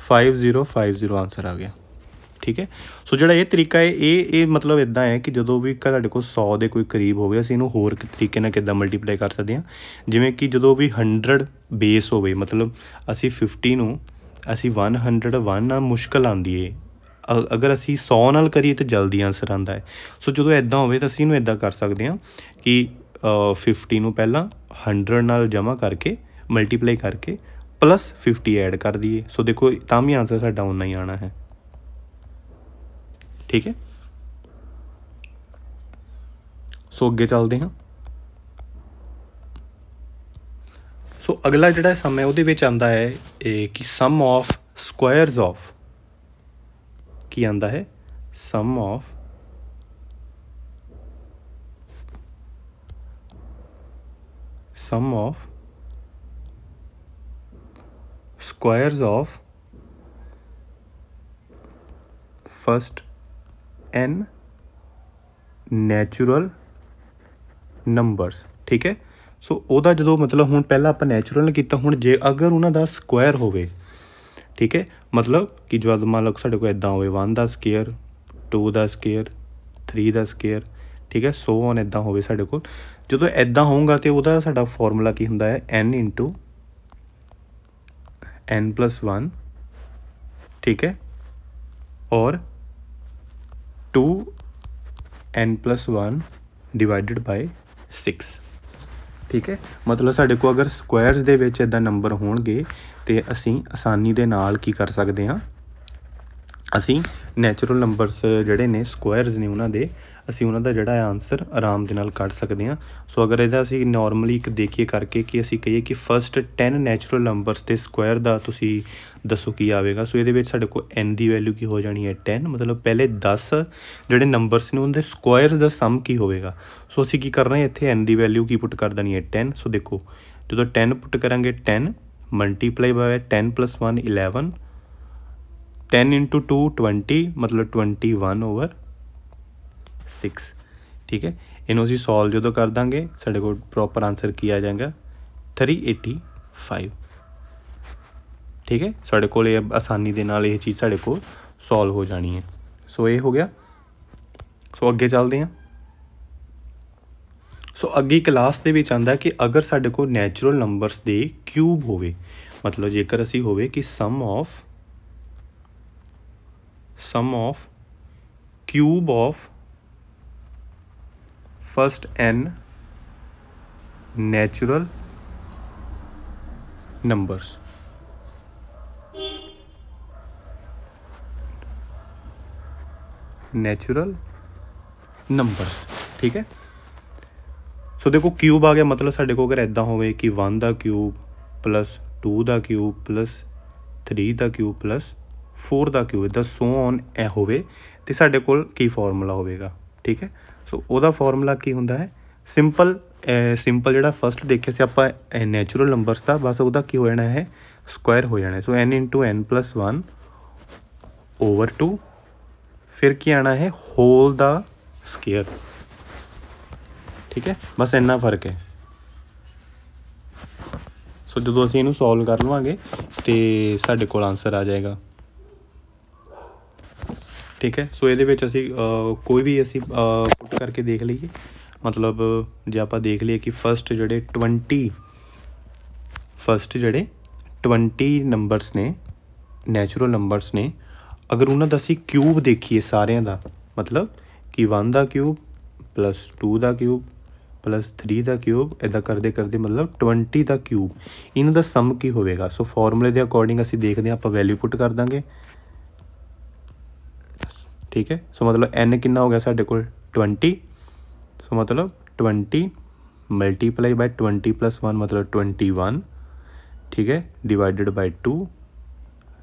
5050 ਆਨਸਰ ਆ ਗਿਆ ਠੀਕ ਹੈ? ਸੋ ਜਿਹੜਾ ਇਹ ਤਰੀਕਾ ਹੈ, ਇਹ ਇਹ ਮਤਲਬ ਇਦਾਂ ਹੈ ਕਿ ਜਦੋਂ ਵੀ ਤੁਹਾਡੇ ਕੋਲ 100 ਦੇ ਕੋਈ ਕਰੀਬ ਹੋਵੇ, ਅਸੀਂ ਇਹਨੂੰ ਹੋਰ ਤਰੀਕੇ ਨਾਲ ਕਿੱਦਾਂ ਮਲਟੀਪਲਾਈ ਕਰ ਸਕਦੇ ਹਾਂ? ਜਿਵੇਂ ਕਿ ਜਦੋਂ ਵੀ 100 ਬੇਸ ਹੋਵੇ, ਮਤਲਬ ਅਸੀਂ 50 ਨੂੰ, ਅਸੀਂ 101 ਨਾਲ ਮੁਸ਼ਕਲ ਆਂਦੀ ਏ। ਅਗਰ ਅਸੀਂ 100 ਨਾਲ ਕਰੀਏ ਤਾਂ ਜਲਦੀ ਆਨਸਰ ਆਂਦਾ ਹੈ। ਸੋ ਜਦੋਂ ਇਦਾਂ ਹੋਵੇ ਤਾਂ ਅਸੀਂ ਇਹਨੂੰ ਇਦਾਂ ਕਰ ਸਕਦੇ ਹਾਂ ਕਿ 50 ਨੂੰ ਪਹਿਲਾਂ 100 ਨਾਲ ਜਮਾ ਕਰਕੇ ਮਲਟੀਪਲਾਈ ਕਰਕੇ ਪਲੱਸ 50 ਐਡ ਕਰ ਦਈਏ। ਸੋ ਦੇਖੋ, ਤਾਂ ਵੀ ਆਨਸਰ ਸਾਡਾ ਉਨਾ ਹੀ ਆਣਾ ਹੈ। ਠੀਕ ਹੈ? ਸੋ ਅੱਗੇ ਚੱਲਦੇ ਹਾਂ। ਸੋ ਅਗਲਾ ਜਿਹੜਾ ਸਮ ਹੈ, ਉਹਦੇ ਵਿੱਚ ਆਂਦਾ ਹੈ ਇਹ ਕਿ ਸਮ ਆਫ ਸਕੁਆਇਰਸ ਆਫ ਕੀ ਆਂਦਾ ਹੈ? Sum of sum of squares of first n natural numbers ਠੀਕ ਹੈ? ਸੋ ਉਹਦਾ ਜਦੋਂ ਮਤਲਬ ਹੁਣ ਪਹਿਲਾਂ ਆਪਾਂ ਨੈਚੁਰਲ ਕੀਤਾ, ਹੁਣ ਜੇ ਅਗਰ ਉਹਨਾਂ ਦਾ ਸਕੁਆਇਰ ਹੋਵੇ, ਠੀਕ ਹੈ? ਮਤਲਬ ਕਿ ਜਦ ਮੰਨ ਲਓ ਸਾਡੇ ਕੋਲ ਇਦਾਂ ਹੋਵੇ 1 ਦਾ ਸਕੁਆਇਰ 2 ਦਾ ਸਕੁਆਇਰ 3 ਦਾ ਸਕੁਆਇਰ ਠੀਕ ਹੈ? ਸੋ ਔਨ ਇਦਾਂ ਹੋਵੇ ਸਾਡੇ ਕੋਲ। ਜਦੋਂ ਇਦਾਂ ਹੋਊਗਾ ਤੇ ਉਹਦਾ ਸਾਡਾ ਫਾਰਮੂਲਾ ਕੀ ਹੁੰਦਾ ਹੈ? N n 1 ਠੀਕ ਹੈ? ਔਰ 2 n 1 ਡਿਵਾਈਡਡ ਬਾਈ 6 ਠੀਕ ਹੈ? ਮਤਲਬ ਸਾਡੇ ਕੋਲ ਅਗਰ ਸਕੁਆਇਰਸ ਦੇ ਵਿੱਚ ਇਦਾਂ ਨੰਬਰ ਹੋਣਗੇ, ਤੇ ਅਸੀਂ ਆਸਾਨੀ ਦੇ ਨਾਲ ਕੀ ਕਰ ਸਕਦੇ ਹਾਂ? ਅਸੀਂ ਨੈਚੁਰਲ ਨੰਬਰਸ ਜਿਹੜੇ ਨੇ ਸਕੁਆਇਰਸ ਨੇ ਉਹਨਾਂ ਦੇ ਅਸੀਂ ਉਹਨਾਂ ਦਾ ਜਿਹੜਾ ਆਨਸਰ ਆਰਾਮ ਦੇ ਨਾਲ ਕੱਢ ਸਕਦੇ ਹਾਂ। ਸੋ ਅਗਰ ਇਹਦਾ ਅਸੀਂ ਨਾਰਮਲੀ ਇੱਕ ਦੇਖੀਏ ਕਰਕੇ ਕਿ ਅਸੀਂ ਕਹੀਏ ਕਿ ਫਰਸਟ 10 ਨੈਚੁਰਲ ਨੰਬਰਸ ਦੇ ਸਕੁਆਇਰ ਦਾ ਤੁਸੀਂ ਦੱਸੋ ਕੀ ਆਵੇਗਾ। ਸੋ ਇਹਦੇ ਵਿੱਚ ਸਾਡੇ ਕੋਲ n ਦੀ ਵੈਲਿਊ ਕੀ ਹੋ ਜਾਣੀ ਹੈ? 10 ਮਤਲਬ ਪਹਿਲੇ 10 ਜਿਹੜੇ ਨੰਬਰਸ ਨੇ ਉਹਨਾਂ ਦੇ ਸਕੁਆਇਰਸ ਦਾ ਸਮ ਕੀ ਹੋਵੇਗਾ? ਸੋ ਅਸੀਂ ਕੀ ਕਰਨਾ ਹੈ? ਇੱਥੇ n ਦੀ ਵੈਲਿਊ ਕੀ ਪੁੱਟ ਕਰ ਦੇਣੀ ਹੈ? 10 ਸੋ ਦੇਖੋ, ਜਦੋਂ 10 ਪੁੱਟ ਕਰਾਂਗੇ 10 ਮਲਟੀਪਲਾਈ ਬਾਈ 10 1 11 10 2 20 ਮਤਲਬ 21 ਓਵਰ 6 ਠੀਕ ਹੈ? ਇਹਨੂੰ ਅਸੀਂ ਸੋਲਵ ਜਦੋਂ ਕਰ ਦਾਂਗੇ, ਸਾਡੇ ਕੋਲ ਪ੍ਰੋਪਰ ਆਨਸਰ ਕੀ ਆ ਜਾਏਗਾ? 385 ਠੀਕ ਹੈ? ਸਾਡੇ ਕੋਲ ਇਹ ਆਸਾਨੀ ਦੇ ਨਾਲ ਇਹ ਚੀਜ਼ ਸਾਡੇ ਕੋਲ ਸੋਲਵ ਹੋ ਜਾਣੀ ਹੈ। ਸੋ ਇਹ ਹੋ ਗਿਆ। ਸੋ ਅੱਗੇ ਚੱਲਦੇ ਹਾਂ। ਸੋ ਅੱਗੇ ਕਲਾਸ ਦੇ ਵਿੱਚ ਆਂਦਾ ਕਿ ਅਗਰ ਸਾਡੇ ਕੋਲ ਨੈਚੁਰਲ ਨੰਬਰਸ ਦੇ ਕਿਊਬ ਹੋਵੇ, ਮਤਲਬ ਜੇਕਰ ਅਸੀਂ ਹੋਵੇ ਕਿ sum of sum of cube of first n natural numbers. Natural numbers ਠੀਕ ਹੈ ਸੋ ਦੇਖੋ ਕਿਊਬ ਆ ਗਿਆ ਮਤਲਬ ਸਾਡੇ ਕੋਲ ਅਗਰ ਇਦਾਂ ਹੋਵੇ ਕਿ 1 ਦਾ ਕਿਊਬ ਪਲੱਸ 2 ਦਾ ਕਿਊਬ ਪਲੱਸ 3 ਦਾ ਕਿਊਬ ਪਲੱਸ 4 ਦਾ ਕਿਊਬ ਇਦਾਂ ਸੋ ਔਨ ਐ ਹੋਵੇ ਤੇ ਸਾਡੇ ਕੋਲ ਕੀ ਫਾਰਮੂਲਾ ਹੋਵੇਗਾ ਠੀਕ ਹੈ ਸੋ ਉਹਦਾ ਫਾਰਮੂਲਾ ਕੀ ਹੁੰਦਾ ਹੈ? ਸਿੰਪਲ ਸਿੰਪਲ ਜਿਹੜਾ ਫਰਸਟ ਦੇਖਿਆ ਸੀ ਆਪਾਂ ਨੈਚੁਰਲ ਨੰਬਰਸ ਦਾ, ਬਸ ਉਹਦਾ ਕੀ ਹੋ ਜਾਣਾ ਹੈ? ਸਕੁਆਇਰ ਹੋ ਜਾਣਾ ਸੋ n n 1 ਓਵਰ 2 ਫਿਰ ਕੀ ਆਣਾ ਹੈ? ਹੋਲ ਦਾ ਸਕੁਆਇਰ ਠੀਕ ਹੈ? ਬਸ ਇੰਨਾ ਫ਼ਰਕ ਹੈ। ਸੋ ਜਦੋਂ ਅਸੀਂ ਇਹਨੂੰ ਸੋਲਵ ਕਰ ਲਵਾਂਗੇ, ਤੇ ਸਾਡੇ ਕੋਲ ਆਨਸਰ ਆ ਜਾਏਗਾ। ਠੀਕ ਹੈ? ਸੋ ਇਹਦੇ ਵਿੱਚ ਅਸੀਂ ਕੋਈ ਵੀ ਅਸੀਂ ਪੁੱਟ ਕਰਕੇ ਦੇਖ ਲਈਏ। ਮਤਲਬ, ਜੇ ਆਪਾਂ ਦੇਖ ਲਈਏ ਕਿ ਫਰਸਟ ਜਿਹੜੇ 20 ਫਰਸਟ ਜਿਹੜੇ 20 ਨੰਬਰਸ ਨੇ ਨੈਚੁਰਲ ਨੰਬਰਸ ਨੇ, ਅਗਰ ਉਹਨਾਂ ਦਾ ਅਸੀਂ ਕਿਊਬ ਦੇਖੀਏ ਸਾਰਿਆਂ ਦਾ, ਮਤਲਬ ਕਿ 1 ਦਾ ਕਿਊਬ 2 ਦਾ ਕਿਊਬ 3 ਦਾ ਕਿਊਬ ਇਦਾਂ ਕਰਦੇ ਕਰਦੇ ਮਤਲਬ 20 ਦਾ ਕਿਊਬ ਇਹਨਾਂ ਦਾ ਸਮ ਕੀ ਹੋਵੇਗਾ? ਸੋ ਫਾਰਮੂਲੇ ਦੇ ਅਕੋਰਡਿੰਗ ਅਸੀਂ ਦੇਖਦੇ ਹਾਂ, ਆਪਾਂ ਵੈਲਿਊ ਪੁੱਟ ਕਰ ਦਾਂਗੇ। ਠੀਕ ਹੈ? ਸੋ ਮਤਲਬ n ਕਿੰਨਾ ਹੋ ਗਿਆ ਸਾਡੇ ਕੋਲ? 20 ਸੋ ਮਤਲਬ 20 ਮਲਟੀਪਲਾਈ ਬਾਈ 20 1 ਮਤਲਬ 21 ਠੀਕ ਹੈ? ਡਿਵਾਈਡਡ ਬਾਈ 2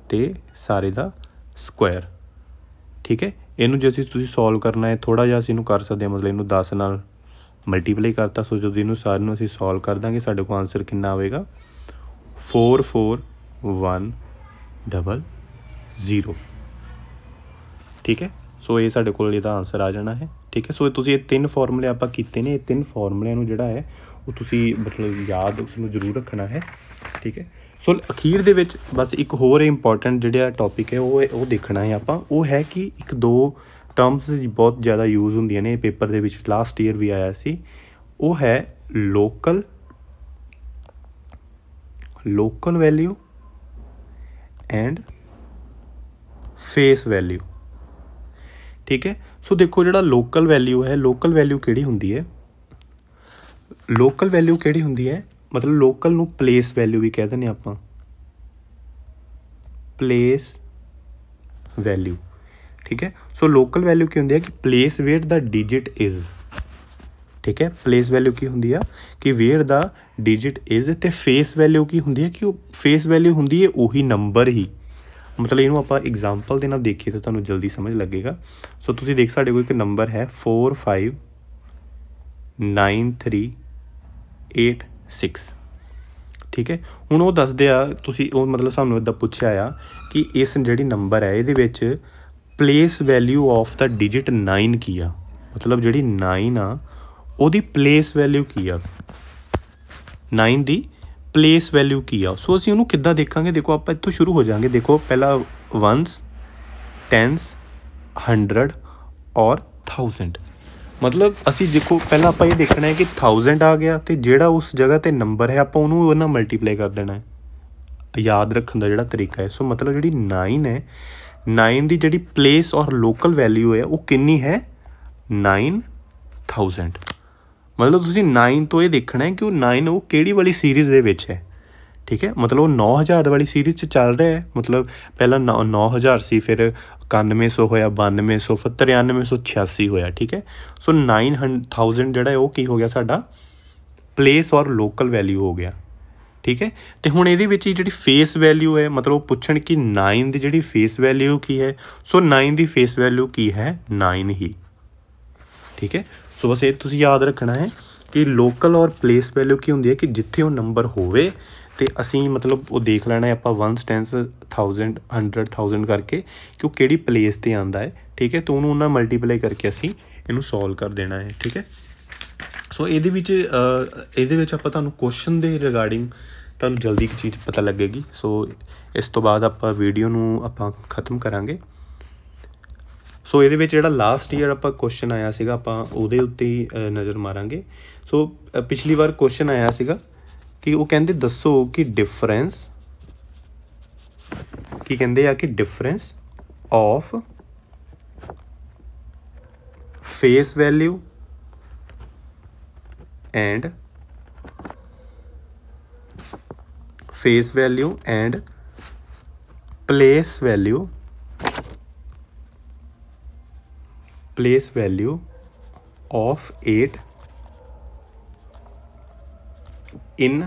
ਤੇ ਸਾਰੇ ਦਾ ਸਕੁਆਇਰ ਠੀਕ ਹੈ? ਇਹਨੂੰ ਜੇ ਅਸੀਂ ਤੁਸੀਂ ਸੋਲਵ ਕਰਨਾ ਹੈ ਥੋੜਾ ਜਿਹਾ ਅਸੀਂ ਇਹਨੂੰ ਕਰ ਸਕਦੇ ਹਾਂ, ਮਤਲਬ ਇਹਨੂੰ 10 ਨਾਲ ਮਲਟੀਪਲਾਈ ਕਰਤਾ। ਸੋ ਜਦੋਂ ਇਹਨੂੰ ਸਾਰੇ ਨੂੰ ਅਸੀਂ ਸੋਲਵ ਕਰ ਦਾਂਗੇ, ਸਾਡੇ ਕੋਲ ਆਨਸਰ ਕਿੰਨਾ ਆਵੇਗਾ? 44100 ਠੀਕ ਹੈ? ਸੋ ਇਹ ਸਾਡੇ ਕੋਲ ਇਹਦਾ ਆਨਸਰ ਆ ਜਾਣਾ ਹੈ। ਠੀਕ ਹੈ? ਸੋ ਤੁਸੀਂ ਇਹ ਤਿੰਨ ਫਾਰਮੂਲੇ ਆਪਾਂ ਕੀਤੇ ਨੇ। ਇਹ ਤਿੰਨ ਫਾਰਮੂਲਿਆਂ ਨੂੰ ਜਿਹੜਾ ਹੈ, ਉਹ ਤੁਸੀਂ ਮਤਲਬ ਯਾਦ ਉਸ ਨੂੰ ਜ਼ਰੂਰ ਰੱਖਣਾ ਹੈ। ਠੀਕ ਹੈ? ਸੋ ਅਖੀਰ ਦੇ ਵਿੱਚ ਬਸ ਇੱਕ ਹੋਰ ਇੰਪੋਰਟੈਂਟ ਜਿਹੜਾ ਟੌਪਿਕ ਹੈ, ਉਹ ਉਹ ਦੇਖਣਾ ਹੈ ਆਪਾਂ। ਉਹ ਹੈ ਕਿ ਇੱਕ ਦੋ ਟਰਮਸ ਬਹੁਤ ਜ਼ਿਆਦਾ ਯੂਜ਼ ਹੁੰਦੀਆਂ ਨੇ। ਪੇਪਰ ਦੇ ਵਿੱਚ ਲਾਸਟ ਈਅਰ ਵੀ ਆਇਆ ਸੀ। ਉਹ ਹੈ local local value and face value ਠੀਕ ਹੈ? ਸੋ ਦੇਖੋ ਜਿਹੜਾ ਲੋਕਲ ਵੈਲਿਊ ਹੈ ਲੋਕਲ ਵੈਲਿਊ ਕਿਹੜੀ ਹੁੰਦੀ ਹੈ? ਲੋਕਲ ਵੈਲਿਊ ਕਿਹੜੀ ਹੁੰਦੀ ਹੈ? ਮਤਲਬ ਲੋਕਲ ਨੂੰ ਪਲੇਸ ਵੈਲਿਊ ਵੀ ਕਹਿ ਦਿੰਦੇ ਆਪਾਂ। ਪਲੇਸ ਵੈਲਿਊ ਠੀਕ ਹੈ? ਸੋ ਲੋਕਲ ਵੈਲਿਊ ਕੀ ਹੁੰਦੀ ਹੈ? ਕਿ place where the digit is ਠੀਕ ਹੈ? ਪਲੇਸ ਵੈਲਿਊ ਕੀ ਹੁੰਦੀ ਆ? ਕਿ ਵੇਅਰ ਦਾ ਡਿਜਿਟ ਇਜ਼ ਤੇ ਫੇਸ ਵੈਲਿਊ ਕੀ ਹੁੰਦੀ ਹੈ? ਕਿ ਉਹ ਫੇਸ ਵੈਲਿਊ ਹੁੰਦੀ ਹੈ, ਉਹੀ ਨੰਬਰ ਹੀ। ਮਤਲਬ ਇਹਨੂੰ ਆਪਾਂ ਐਗਜ਼ਾਮਪਲ ਦੇ ਨਾਲ ਦੇਖੀਏ ਤਾਂ ਤੁਹਾਨੂੰ ਜਲਦੀ ਸਮਝ ਲੱਗੇਗਾ। ਸੋ ਤੁਸੀਂ ਦੇਖ ਸਾਡੇ ਕੋਲ ਇੱਕ ਨੰਬਰ ਹੈ 45938 ਠੀਕ ਹੈ? ਹੁਣ ਉਹ ਦੱਸਦੇ ਆ, ਤੁਸੀਂ ਉਹ ਮਤਲਬ ਸਾਨੂੰ ਇਦਾਂ ਪੁੱਛਿਆ ਆ ਕਿ ਇਸ ਜਿਹੜੀ ਨੰਬਰ ਹੈ, ਇਹਦੇ ਵਿੱਚ place value of the digit 9 ਕੀ ਆ? ਮਤਲਬ ਜਿਹੜੀ 9 ਆ, ਉਹਦੀ ਪਲੇਸ ਵੈਲਿਊ ਕੀ ਆ? 9 ਦੀ ਪਲੇਸ ਵੈਲਿਊ ਕੀ ਆ? ਸੋ ਅਸੀਂ ਉਹਨੂੰ ਕਿੱਦਾਂ ਦੇਖਾਂਗੇ? ਦੇਖੋ, ਆਪਾਂ ਇੱਥੋਂ ਸ਼ੁਰੂ ਹੋ ਜਾਾਂਗੇ। ਦੇਖੋ, ਪਹਿਲਾ ਵਨਸ ਟੈਨਸ 100 ਔਰ 1000 ਮਤਲਬ ਅਸੀਂ ਦੇਖੋ, ਪਹਿਲਾਂ ਆਪਾਂ ਇਹ ਦੇਖਣਾ ਹੈ ਕਿ 1000 ਆ ਗਿਆ ਤੇ ਜਿਹੜਾ ਉਸ ਜਗ੍ਹਾ ਤੇ ਨੰਬਰ ਹੈ, ਆਪਾਂ ਉਹਨੂੰ ਉਹਨਾਂ ਮਲਟੀਪਲਾਈ ਕਰ ਦੇਣਾ ਹੈ। ਯਾਦ ਰੱਖਣ ਦਾ ਜਿਹੜਾ ਤਰੀਕਾ ਹੈ। ਸੋ ਮਤਲਬ ਜਿਹੜੀ 9 ਹੈ 9 ਦੀ ਜਿਹੜੀ ਪਲੇਸ ਔਰ ਲੋਕਲ ਵੈਲਿਊ ਹੈ, ਉਹ ਕਿੰਨੀ ਹੈ? 9000 ਮਤਲਬ ਤੁਸੀਂ 9 ਤੋਂ ਇਹ ਦੇਖਣਾ ਹੈ ਕਿ ਉਹ 9 ਉਹ ਕਿਹੜੀ ਵਾਲੀ ਸੀਰੀਜ਼ ਦੇ ਵਿੱਚ ਹੈ। ਠੀਕ ਹੈ? ਮਤਲਬ ਉਹ 9000 ਵਾਲੀ ਸੀਰੀਜ਼ 'ਚ ਚੱਲ ਰਿਹਾ ਹੈ। ਮਤਲਬ ਪਹਿਲਾਂ 9000 ਸੀ, ਫਿਰ 9100 ਹੋਇਆ 9200 ਫਿਰ 9386 ਹੋਇਆ, ਠੀਕ ਹੈ? ਸੋ 9000 ਜਿਹੜਾ ਉਹ ਕੀ ਹੋ ਗਿਆ ਸਾਡਾ? ਪਲੇਸ ਔਰ ਲੋਕਲ ਵੈਲਿਊ ਹੋ ਗਿਆ। ਠੀਕ ਹੈ? ਤੇ ਹੁਣ ਇਹਦੇ ਵਿੱਚ ਜਿਹੜੀ ਫੇਸ ਵੈਲਿਊ ਹੈ, ਮਤਲਬ ਉਹ ਪੁੱਛਣ ਕਿ 9 ਦੀ ਜਿਹੜੀ ਫੇਸ ਵੈਲਿਊ ਕੀ ਹੈ? ਸੋ 9 ਦੀ ਫੇਸ ਵੈਲਿਊ ਕੀ ਹੈ? 9 ਹੀ। ਠੀਕ ਹੈ? ਸੋ ਬਸ ਇਹ ਤੁਸੀਂ ਯਾਦ ਰੱਖਣਾ ਹੈ ਕਿ ਲੋਕਲ ਔਰ ਪਲੇਸ ਵੈਲਿਊ ਕੀ ਹੁੰਦੀ ਹੈ ਕਿ ਜਿੱਥੇ ਉਹ ਨੰਬਰ ਹੋਵੇ ਤੇ ਅਸੀਂ ਮਤਲਬ ਉਹ ਦੇਖ ਲੈਣਾ ਹੈ ਆਪਾਂ 1 ਟੈਂਸ 1000 100000 ਕਰਕੇ ਕਿ ਉਹ ਕਿਹੜੀ ਪਲੇਸ ਤੇ ਆਂਦਾ ਹੈ, ਠੀਕ ਹੈ? ਤਾਂ ਉਹਨੂੰ ਉਹਨਾਂ ਮਲਟੀਪਲਾਈ ਕਰਕੇ ਅਸੀਂ ਇਹਨੂੰ ਸੋਲਵ ਕਰ ਦੇਣਾ ਹੈ, ਠੀਕ ਹੈ? ਸੋ ਇਹਦੇ ਵਿੱਚ ਇਹਦੇ ਵਿੱਚ ਆਪਾਂ ਤੁਹਾਨੂੰ ਕੁਐਸਚਨ ਦੇ ਰਿਗਾਰਡਿੰਗ ਤੁਹਾਨੂੰ ਜਲਦੀ ਇੱਕ ਚੀਜ਼ ਪਤਾ ਲੱਗੇਗੀ। ਸੋ ਇਸ ਤੋਂ ਬਾਅਦ ਆਪਾਂ ਵੀਡੀਓ ਨੂੰ ਆਪਾਂ ਖਤਮ ਕਰਾਂਗੇ। ਸੋ ਇਹਦੇ ਵਿੱਚ ਜਿਹੜਾ ਲਾਸਟ ਈਅਰ ਆਪਾਂ ਕੁਐਸਚਨ ਆਇਆ ਸੀਗਾ, ਆਪਾਂ ਉਹਦੇ ਉੱਤੇ ਹੀ ਨਜ਼ਰ ਮਾਰਾਂਗੇ। ਸੋ ਪਿਛਲੀ ਵਾਰ ਕੁਐਸਚਨ ਆਇਆ ਸੀਗਾ ਕਿ ਉਹ ਕਹਿੰਦੇ ਦੱਸੋ ਕਿ ਡਿਫਰੈਂਸ ਕੀ ਕਹਿੰਦੇ ਆ ਕਿ difference of face value and face value and place value place value of 8 in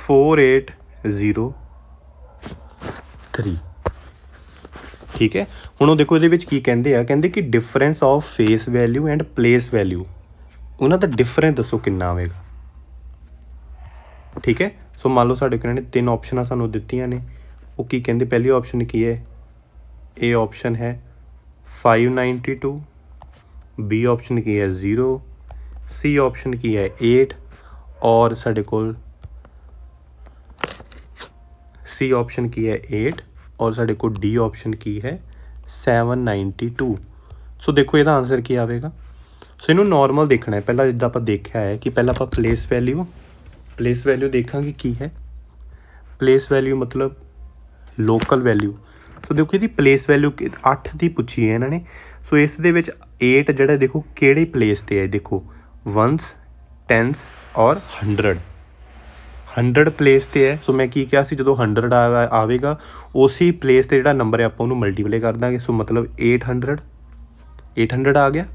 4803 ਠੀਕ ਹੈ ਹੁਣ ਉਹ ਦੇਖੋ ਇਹਦੇ ਵਿੱਚ ਕੀ ਕਹਿੰਦੇ ਆ ਕਹਿੰਦੇ ਕਿ difference of face value and place value ਉਹਨਾਂ ਦਾ ਡਿਫਰੈਂਸ ਦੱਸੋ ਕਿੰਨਾ ਆਵੇਗਾ ਠੀਕ ਹੈ ਸੋ ਮੰਨ ਲਓ ਸਾਡੇ ਕੋਲ ਨੇ ਤਿੰਨ ਆਪਸ਼ਨਾਂ ਸਾਨੂੰ ਦਿੱਤੀਆਂ ਨੇ ਉਹ ਕੀ ਕਹਿੰਦੇ ਪਹਿਲੀ ਆਪਸ਼ਨ ਕੀ ਹੈ ਇਹ ਆਪਸ਼ਨ ਹੈ 592 ਬੀ ਆਪਸ਼ਨ ਕੀ ਹੈ 0 ਸੀ ਆਪਸ਼ਨ ਕੀ ਹੈ 8 ਔਰ ਸਾਡੇ ਕੋਲ ਸੀ ਆਪਸ਼ਨ ਕੀ ਹੈ 8 ਔਰ ਸਾਡੇ ਕੋਲ ਡੀ ਆਪਸ਼ਨ ਕੀ ਹੈ 792 ਸੋ ਦੇਖੋ ਇਹਦਾ ਆਨਸਰ ਕੀ ਆਵੇਗਾ। ਸੋ ਇਹਨੂੰ ਨਾਰਮਲ ਦੇਖਣਾ ਹੈ। ਪਹਿਲਾਂ ਜਿੱਦਾਂ ਆਪਾਂ ਦੇਖਿਆ ਹੈ ਕਿ ਪਹਿਲਾਂ ਆਪਾਂ ਪਲੇਸ ਵੈਲਿਊ ਪਲੇਸ ਵੈਲਿਊ ਦੇਖਾਂਗੇ ਕੀ ਹੈ। ਪਲੇਸ ਵੈਲਿਊ ਮਤਲਬ ਲੋਕਲ ਵੈਲਿਊ ਸੋ ਦੇਖੋ ਇਹਦੀ ਪਲੇਸ ਵੈਲਿਊ 8 ਦੀ ਪੁੱਛੀ ਹੈ ਇਹਨਾਂ ਨੇ। ਸੋ ਇਸ ਦੇ ਵਿੱਚ 8 ਜਿਹੜਾ ਦੇਖੋ ਕਿਹੜੇ ਪਲੇਸ ਤੇ ਹੈ ਦੇਖੋ। ਵਨਸ ਟੈਂਸ ਔਰ 100 100 ਪਲੇਸ ਤੇ ਹੈ। ਸੋ ਮੈਂ ਕੀ ਕਿਹਾ ਸੀ, ਜਦੋਂ 100 ਆਵੇਗਾ, ਉਸੇ ਪਲੇਸ ਤੇ ਜਿਹੜਾ ਨੰਬਰ ਹੈ, ਆਪਾਂ ਉਹਨੂੰ ਮਲਟੀਪਲਾਈ ਕਰ ਦਾਂਗੇ। ਸੋ ਮਤਲਬ 800 800 ਆ ਗਿਆ।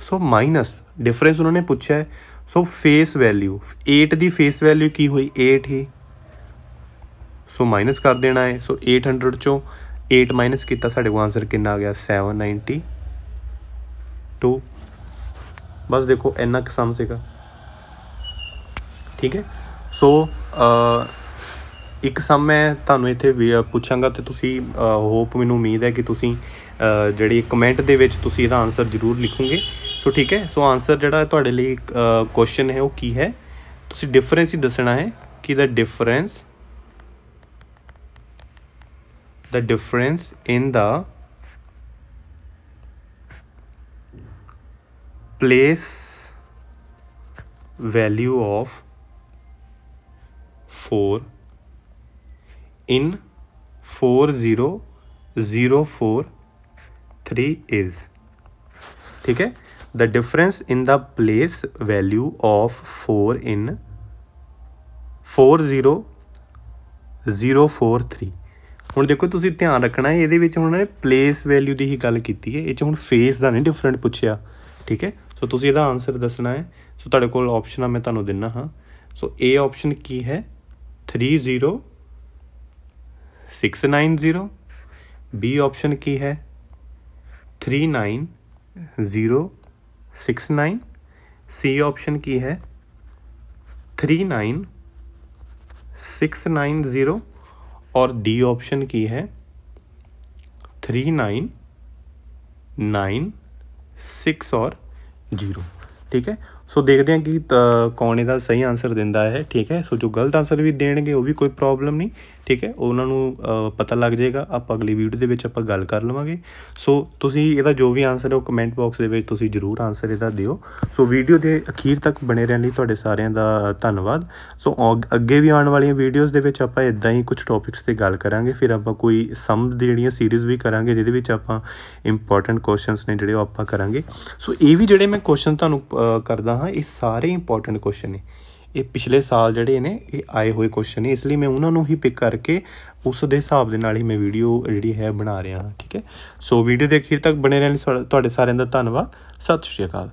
ਸੋ ਮਾਈਨਸ ਡਿਫਰੈਂਸ ਉਹਨਾਂ ਨੇ ਪੁੱਛਿਆ ਹੈ। ਸੋ ਫੇਸ ਵੈਲਿਊ 8 ਦੀ ਫੇਸ ਵੈਲਿਊ ਕੀ ਹੋਈ? 8 ਹੀ। ਸੋ ਮਾਈਨਸ ਕਰ ਦੇਣਾ ਹੈ। ਸੋ 800 ਚੋਂ 8 ਮਾਈਨਸ ਕੀਤਾ, ਸਾਡੇ ਕੋਲ ਆਨਸਰ ਕਿੰਨਾ ਆ ਗਿਆ? 792 ਬਸ ਦੇਖੋ, ਇੰਨਾ ਕੁ ਸਮ ਸੀਗਾ। ਠੀਕ ਹੈ? ਸੋ ਇੱਕ ਸਮ ਮੈਂ ਤੁਹਾਨੂੰ ਇੱਥੇ ਪੁੱਛਾਂਗਾ ਤੇ ਤੁਸੀਂ ਹੋਪ ਮੈਨੂੰ ਉਮੀਦ ਹੈ ਕਿ ਤੁਸੀਂ ਜਿਹੜੀ ਕਮੈਂਟ ਦੇ ਵਿੱਚ ਤੁਸੀਂ ਇਹਦਾ ਆਨਸਰ ਜ਼ਰੂਰ ਲਿਖੋਗੇ। ਸੋ ਠੀਕ ਹੈ? ਸੋ ਆਨਸਰ ਜਿਹੜਾ ਤੁਹਾਡੇ ਲਈ ਕੁਐਸਚਨ ਹੈ, ਉਹ ਕੀ ਹੈ? ਤੁਸੀਂ ਡਿਫਰੈਂਸ ਹੀ ਦੱਸਣਾ ਹੈ ਕਿ the difference the difference in the place value of 4 in 40043 is ठीक है the difference in the place value of 4 in 40043 ਹੁਣ ਦੇਖੋ ਤੁਸੀਂ ਧਿਆਨ ਰੱਖਣਾ ਹੈ ਇਹਦੇ ਵਿੱਚ ਉਹਨਾਂ ਨੇ ਪਲੇਸ ਵੈਲਿਊ ਦੀ ਹੀ ਗੱਲ ਕੀਤੀ ਹੈ। ਇਹ ਚ ਹੁਣ ਫੇਸ ਦਾ ਨਹੀਂ ਡਿਫਰੈਂਟ ਪੁੱਛਿਆ, ਠੀਕ ਹੈ? ਸੋ ਤੁਸੀਂ ਇਹਦਾ ਆਨਸਰ ਦੱਸਣਾ ਹੈ। ਸੋ ਤੁਹਾਡੇ ਕੋਲ ਆਪਸ਼ਨ ਮੈਂ ਤੁਹਾਨੂੰ ਦਿੰਨਾ ਹਾਂ। ਸੋ ਏ ਆਪਸ਼ਨ ਕੀ ਹੈ? 30690 ਬੀ ਆਪਸ਼ਨ ਕੀ ਹੈ? 39069 ਸੀ ਆਪਸ਼ਨ ਕੀ ਹੈ? 39690 और डी ऑप्शन की है थ्री नाइन नाइन सिक्स और जीरो ठीक है ਸੋ ਦੇਖਦੇ ਹਾਂ ਕਿ ਕੌਣ ਇਹਦਾ ਸਹੀ ਆਨਸਰ ਦਿੰਦਾ ਹੈ ਠੀਕ ਹੈ ਸੋ ਜੋ ਗਲਤ ਆਨਸਰ ਵੀ ਦੇਣਗੇ ਉਹ ਵੀ ਕੋਈ ਪ੍ਰੋਬਲਮ ਨਹੀਂ ਠੀਕ ਹੈ? ਉਹਨਾਂ ਨੂੰ ਪਤਾ ਲੱਗ ਜਾਏਗਾ, ਆਪਾਂ ਅਗਲੀ ਵੀਡੀਓ ਦੇ ਵਿੱਚ ਆਪਾਂ ਗੱਲ ਕਰ ਲਵਾਂਗੇ। ਸੋ ਤੁਸੀਂ ਇਹਦਾ ਜੋ ਵੀ ਆਨਸਰ ਹੈ ਉਹ ਕਮੈਂਟ ਬਾਕਸ ਦੇ ਵਿੱਚ ਤੁਸੀਂ ਜਰੂਰ ਆਨਸਰ ਇਹਦਾ ਦਿਓ। ਸੋ ਵੀਡੀਓ ਦੇ ਅਖੀਰ ਤੱਕ ਬਣੇ ਰਹਿਣ ਲਈ ਤੁਹਾਡੇ ਸਾਰਿਆਂ ਦਾ ਧੰਨਵਾਦ। ਸੋ ਅੱਗੇ ਵੀ ਆਉਣ ਵਾਲੀਆਂ ਵੀਡੀਓਜ਼ ਦੇ ਵਿੱਚ ਆਪਾਂ ਇਦਾਂ ਹੀ ਕੁਝ ਟੌਪਿਕਸ ਤੇ ਗੱਲ ਕਰਾਂਗੇ। ਫਿਰ ਆਪਾਂ ਕੋਈ ਸਮ ਦੀ ਜਿਹੜੀਆਂ ਸੀਰੀਜ਼ ਵੀ ਕਰਾਂਗੇ, ਜਿਹਦੇ ਵਿੱਚ ਆਪਾਂ ਇੰਪੋਰਟੈਂਟ ਕੁਐਸਚਨਸ ਨੇ ਜਿਹੜੇ ਉਹ ਆਪਾਂ ਕਰਾਂਗੇ। ਸੋ ਇਹ ਵੀ ਜਿਹੜੇ ਮੈਂ ਕੁਐਸਚਨ ਤੁਹਾਨੂੰ ਕਰਦਾ ਹਾਂ, ਇਹ ਸਾਰੇ ਇੰਪੋਰਟੈਂਟ ਕੁਐਸਚਨ ਨੇ। ਇਹ ਪਿਛਲੇ ਸਾਲ ਜਿਹੜੇ ਨੇ, ਇਹ ਆਏ ਹੋਏ ਕੁਐਸਚਨ ਨੇ। ਇਸ ਲਈ ਮੈਂ ਉਹਨਾਂ ਨੂੰ ਹੀ ਪਿਕ ਕਰਕੇ ਉਸ ਦੇ ਹਿਸਾਬ ਦੇ ਨਾਲ ਹੀ ਮੈਂ ਵੀਡੀਓ ਜਿਹੜੀ ਹੈ ਬਣਾ ਰਿਹਾ ਹਾਂ, ਠੀਕ ਹੈ? ਸੋ ਵੀਡੀਓ ਦੇ ਅਖੀਰ ਤੱਕ ਬਣੇ ਰਹਿਣ ਲਈ ਤੁਹਾਡੇ ਸਾਰਿਆਂ ਦਾ ਧੰਨਵਾਦ। ਸਤਿ ਸ਼੍ਰੀ ਅਕਾਲ।